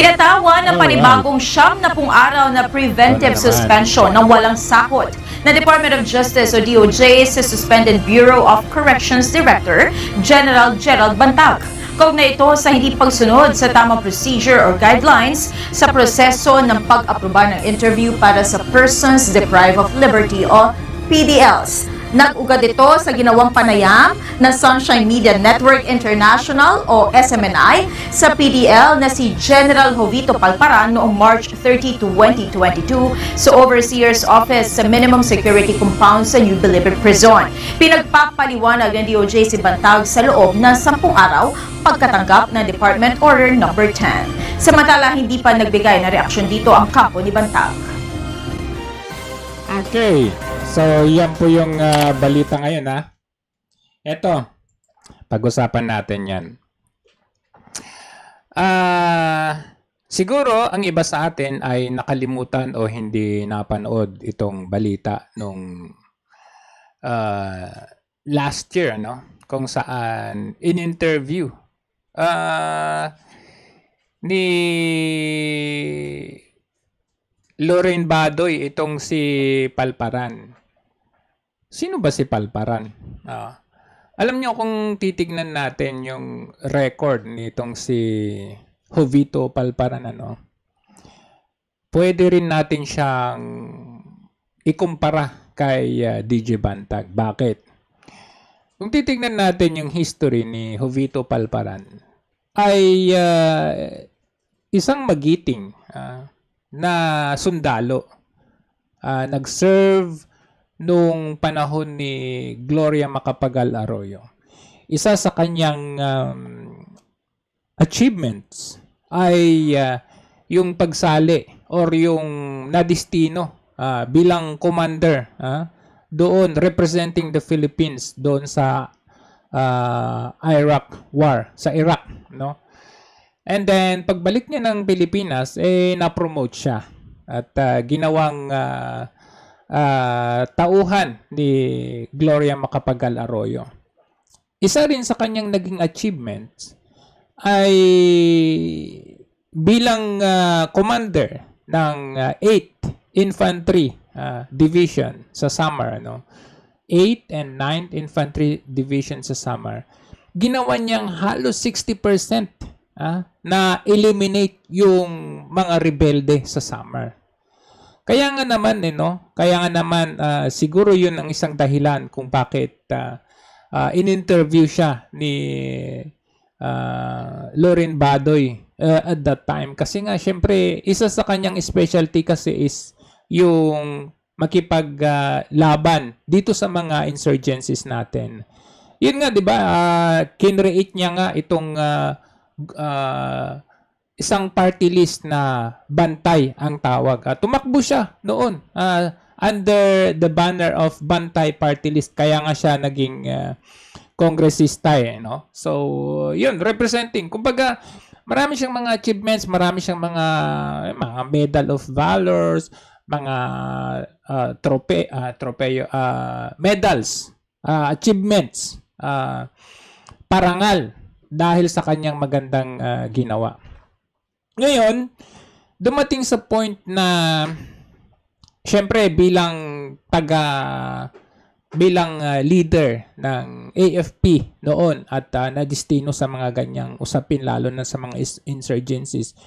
Pinatawan ng panibagong siyam na pong araw na preventive suspension ng walang sakot na Department of Justice o DOJ sa Suspended Bureau of Corrections Director General Gerald Bantag. Kaugnay ito sa hindi pagsunod sa tamang procedure or guidelines sa proseso ng pag-aproba ng interview para sa Persons Deprived of Liberty o PDLs. Nag-ugad ito sa ginawang panayam ng Sunshine Media Network International o SMNI sa PDL na si General Jovito Palparan noong March 30, 2022 sa Overseer's Office sa Minimum Security Compound sa New Bilibid Prison. Pinagpapaliwanag ng DOJ si Bantag sa loob ng 10 araw pagkatanggap ng Department Order No. 10. Samantala, hindi pa nagbigay na reaksyon dito ang kapo ni Bantag. Okay. So, yan po yung uh, balita ngayon ha. Ito, pag-usapan natin yan. Ah, uh, siguro ang iba sa atin ay nakalimutan o hindi napanood itong balita nung uh, last year, no? Kung saan in-interview uh, ni Lorraine Badoy itong si Palparan. Sino ba si Palparan? Uh, alam niyo kung titignan natin yung record nitong si Jovito Palparan ano, pwede rin natin siyang ikumpara kay uh, ah, DJ Bantag. Bakit? Kung titignan natin yung history ni Jovito Palparan, ay uh, isang magiting uh, na sundalo. Uh, nag-serve nung panahon ni Gloria Macapagal Arroyo. Isa sa kanyang um, achievements ay uh, yung pagsali or yung nadistino uh, bilang commander uh, doon representing the Philippines doon sa uh, Iraq war sa Iraq no and then pagbalik niya ng Pilipinas eh na-promote siya at uh, ginawang uh, uh, tauhan ni Gloria Macapagal Arroyo. Isa rin sa kanyang naging achievements ay bilang uh, commander ng uh, 8th Infantry uh, Division sa Samar, ano? 8th and 9th Infantry Division sa Samar. Ginawa niyang halos 60% uh, na eliminate yung mga rebelde sa Samar. Kaya nga naman eh no, kaya nga naman uh, siguro 'yun ang isang dahilan kung bakit uh, uh, in-interview siya ni uh, Loren Badoy uh, at that time kasi nga syempre isa sa kanyang specialty kasi is yung makipaglaban uh, dito sa mga insurgencies natin. Yun nga 'di ba, uh, kinreate niya nga itong uh, uh, isang party list na bantay ang tawag. Uh, tumakbo siya noon uh, under the banner of Bantay Party List. Kaya nga siya naging uh, kongresista eh, no? So, yun, representing. Kumbaga, marami siyang mga achievements, marami siyang mga mga Medal of Valors, mga uh, trope uh, tropeyo uh, medals, uh, achievements, uh, parangal dahil sa kanyang magandang uh, ginawa. Ngayon, dumating sa point na syempre bilang taga bilang uh, leader ng AFP noon at uh, na-destino sa mga ganyang usapin lalo na sa mga insurgencies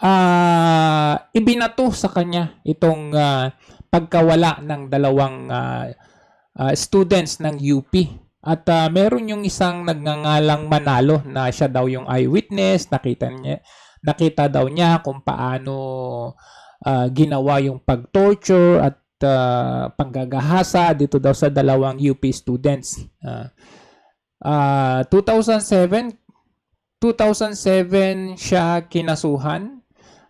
uh, ibinato sa kanya itong uh, pagkawala ng dalawang uh, uh, students ng UP at uh, meron yung isang nagngangalang Manalo na siya daw yung eyewitness nakita niya nakita daw niya kung paano uh, ginawa yung pag-torture at uh, panggagahasa dito daw sa dalawang UP students. Uh, uh, 2007 2007 siya kinasuhan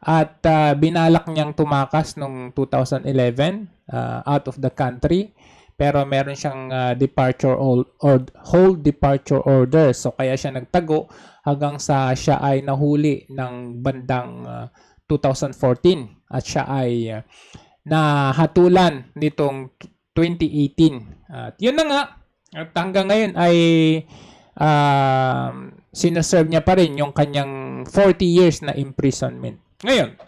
at uh, binalak niyang tumakas noong 2011 uh, out of the country pero meron siyang uh, departure or, or hold departure order so kaya siya nagtago hanggang sa siya ay nahuli ng bandang uh, 2014 at siya ay uh, nahatulan nitong 2018. At yun na nga, at hanggang ngayon ay uh, sinaserve niya pa rin yung kanyang 40 years na imprisonment. Ngayon,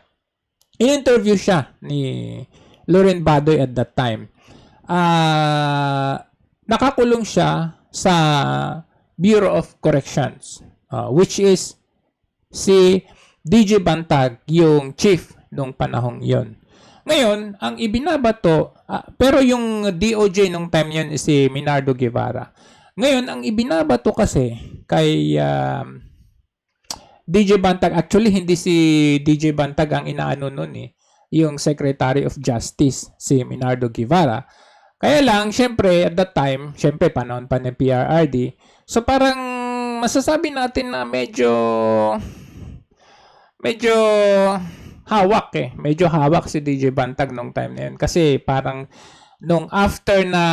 in-interview siya ni Loren Badoy at that time. Uh, nakakulong siya sa Bureau of Corrections, uh, which is si DJ Bantag, yung chief nung panahong yon. Ngayon, ang ibinabato, uh, pero yung DOJ nung time yun is si Minardo Guevara. Ngayon, ang ibinabato kasi kay uh, DJ Bantag, actually hindi si DJ Bantag ang inaano nun eh, yung Secretary of Justice, si Minardo Guevara. Kaya lang, syempre, at that time, syempre, panahon pa ng PRRD, so parang masasabi natin na medyo, medyo hawak eh. Medyo hawak si DJ Bantag nung time na yun. Kasi parang nung after na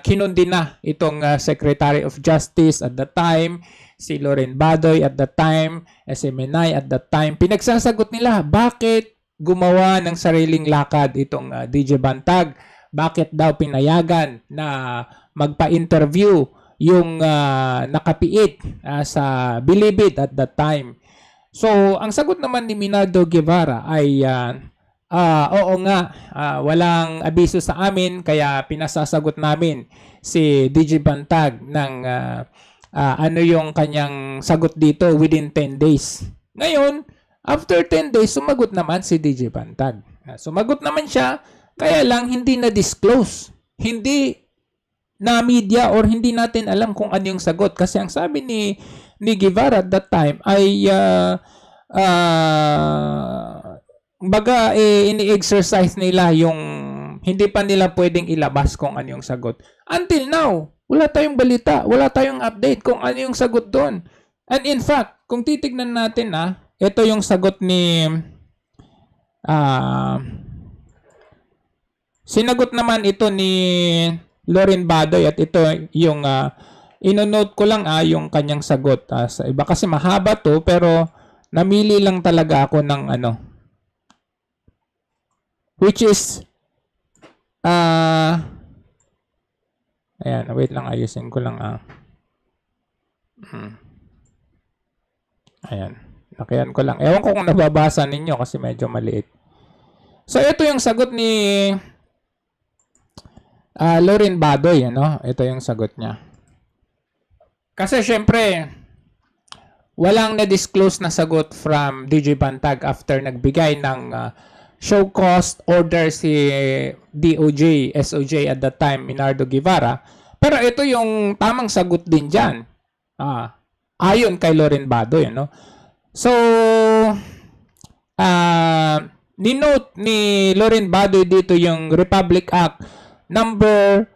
kinundi na itong uh, Secretary of Justice at the time, si Loren Badoy at the time, SMNI at the time, pinagsasagot nila bakit gumawa ng sariling lakad itong uh, DJ Bantag. Bakit daw pinayagan na magpa-interview yung uh, nakapiit uh, sa Bilibid at that time. So, ang sagot naman ni Minardo Guevara ay uh, uh, oo nga, uh, walang abiso sa amin kaya pinasasagot namin si DJ Bantag ng uh, uh, ano yung kanyang sagot dito within 10 days. Ngayon, after 10 days, sumagot naman si DJ Bantag. Uh, sumagot naman siya, kaya lang hindi na-disclose. Hindi na media or hindi natin alam kung ano yung sagot. Kasi ang sabi ni ni Guevara at that time ay uh, uh, baga eh, ini-exercise nila yung hindi pa nila pwedeng ilabas kung ano yung sagot. Until now, wala tayong balita, wala tayong update kung ano yung sagot doon. And in fact, kung titignan natin ah, ito yung sagot ni uh, sinagot naman ito ni Loren Badoy at ito yung uh, inonote ko lang ah, yung kanyang sagot ah, sa iba kasi mahaba to pero namili lang talaga ako ng ano which is ah uh, ayan wait lang ayusin ko lang ah hmm. ayan Nakayan ko lang. Ewan ko kung nababasa ninyo kasi medyo maliit. So, ito yung sagot ni uh, Lorin Badoy. Ano? Ito yung sagot niya. Kasi syempre, walang na-disclose na sagot from DJ Bantag after nagbigay ng uh, show cost order si DOJ, SOJ at that time, Minardo Guevara. Pero ito yung tamang sagot din dyan. Ah, ayon kay Loren Badoy, no? So, uh, ni-note ni Loren Badoy dito yung Republic Act number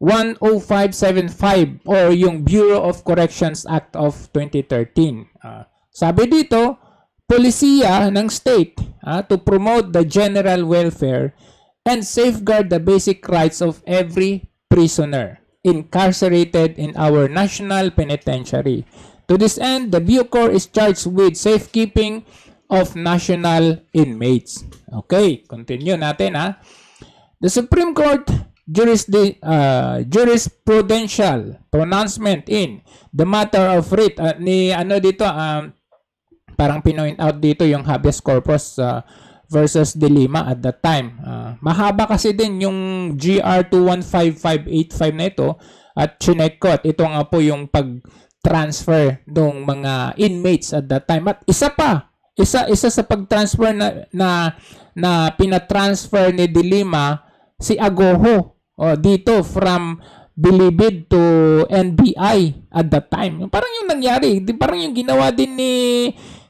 10575 or yung Bureau of Corrections Act of 2013. Uh, sabi dito, polisiya ng state uh, to promote the general welfare and safeguard the basic rights of every prisoner incarcerated in our national penitentiary. To this end, the Bucor is charged with safekeeping of national inmates. Okay, continue natin ha. The Supreme Court jurisdi, uh, jurisprudential pronouncement in the matter of writ uh, ni ano dito um, parang pinoint out dito yung habeas corpus uh, versus De Lima at that time. Uh, mahaba kasi din yung GR 215585 na ito at chinek ko at ito nga po yung pag-transfer ng mga inmates at that time. At isa pa, isa isa sa pag-transfer na na, na pina-transfer ni De Lima si Agoho Oh, dito from Bilibid to NBI at that time. Parang yung nangyari, parang yung ginawa din ni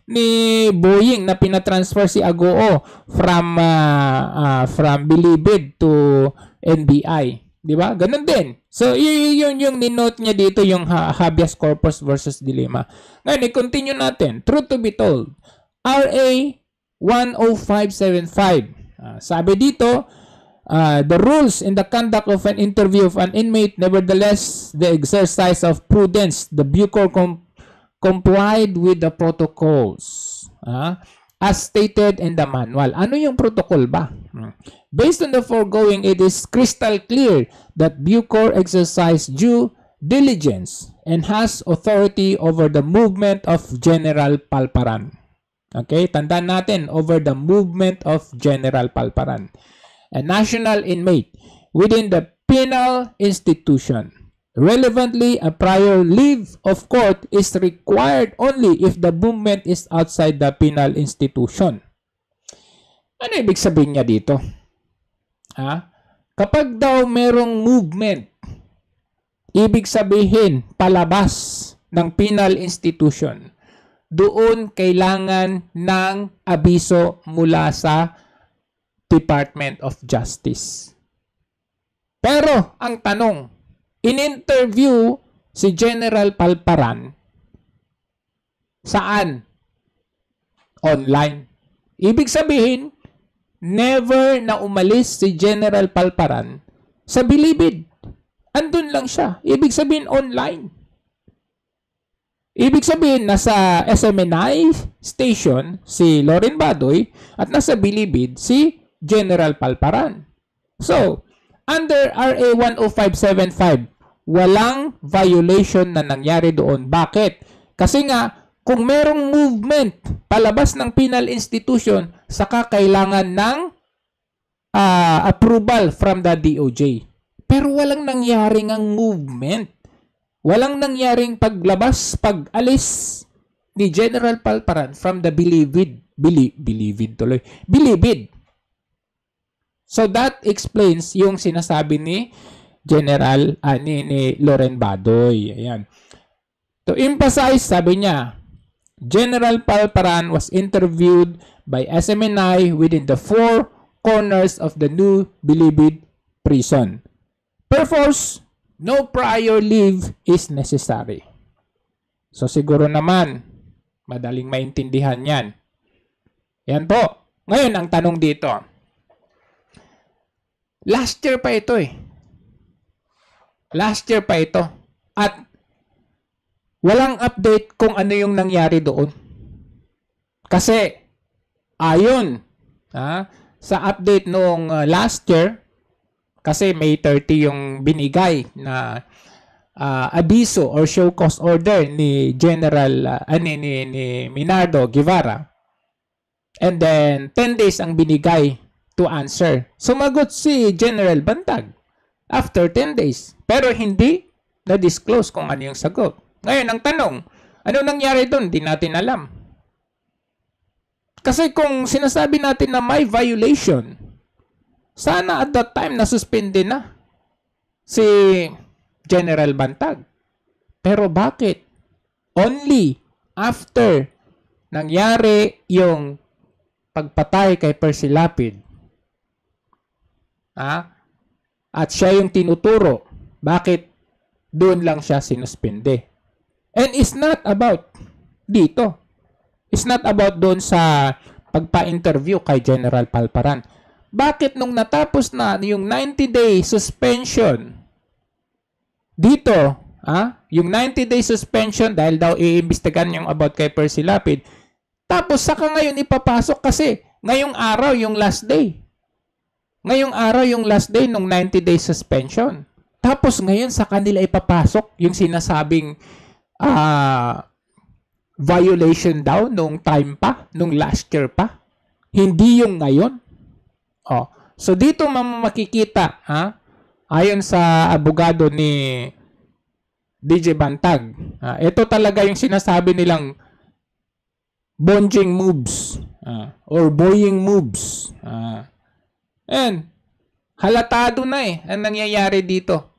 ni Boeing na pinatransfer si Agoo from uh, uh, from Bilibid to NBI. Di ba? Ganun din. So, yun yung, yung ni-note niya dito yung ha habeas corpus versus dilemma. Ngayon, i-continue natin. Truth to be told, RA 10575. Uh, sabi dito, uh, the rules in the conduct of an interview of an inmate, nevertheless, the exercise of prudence, the Bucor com complied with the protocols uh, as stated in the manual. Ano yung protocol ba? Hmm. Based on the foregoing, it is crystal clear that Bucor exercised due diligence and has authority over the movement of General Palparan. Okay, tandaan natin over the movement of General Palparan. A national inmate within the penal institution. Relevantly, a prior leave of court is required only if the movement is outside the penal institution. Ano ibig sabihin niya dito? Ha? Kapag daw merong movement, ibig sabihin palabas ng penal institution, doon kailangan ng abiso mula sa Department of Justice. Pero ang tanong, in-interview si General Palparan saan? Online. Ibig sabihin, never na umalis si General Palparan sa bilibid. Andun lang siya. Ibig sabihin, online. Ibig sabihin, nasa SMNI station si Loren Badoy at nasa bilibid si General Palparan. So, under RA 10575, walang violation na nangyari doon. Bakit? Kasi nga, kung merong movement palabas ng penal institution, saka kailangan ng uh, approval from the DOJ. Pero walang nangyaring ang movement. Walang nangyaring paglabas, pag-alis ni General Palparan from the believed, believe, believed tuloy, believed. So that explains yung sinasabi ni General uh, ni, ni Loren Badoy. Ayan. To emphasize, sabi niya, General Palparan was interviewed by SMNI within the four corners of the new Bilibid prison. Perforce, no prior leave is necessary. So siguro naman, madaling maintindihan yan. Yan po. Ngayon, ang tanong dito. Last year pa ito eh. Last year pa ito. At walang update kung ano yung nangyari doon. Kasi, ayon ha, sa update noong uh, last year, kasi May 30 yung binigay na uh, abiso or show cause order ni General uh, ni, ni, ni Minardo Guevara. And then 10 days ang binigay to answer. Sumagot si General Bantag after 10 days. Pero hindi na-disclose kung ano yung sagot. Ngayon, ang tanong, ano nangyari doon? Di natin alam. Kasi kung sinasabi natin na may violation, sana at that time nasuspende na si General Bantag. Pero bakit? Only after nangyari yung pagpatay kay Percy Lapid. Ha? At siya yung tinuturo. Bakit doon lang siya sinuspende? And it's not about dito. It's not about doon sa pagpa-interview kay General Palparan. Bakit nung natapos na yung 90-day suspension dito, ah, yung 90-day suspension dahil daw iimbestigahan yung about kay Percy Lapid, tapos saka ngayon ipapasok kasi ngayong araw yung last day. Ngayong araw yung last day ng 90-day suspension. Tapos ngayon sa kanila ipapasok yung sinasabing uh, violation daw nung time pa, nung last year pa. Hindi yung ngayon. Oh. So dito makikita, ha? Ayon sa abogado ni DJ Bantag, uh, ito talaga yung sinasabi nilang bonjing moves uh, or boying moves. Uh, and halatado na eh ang nangyayari dito.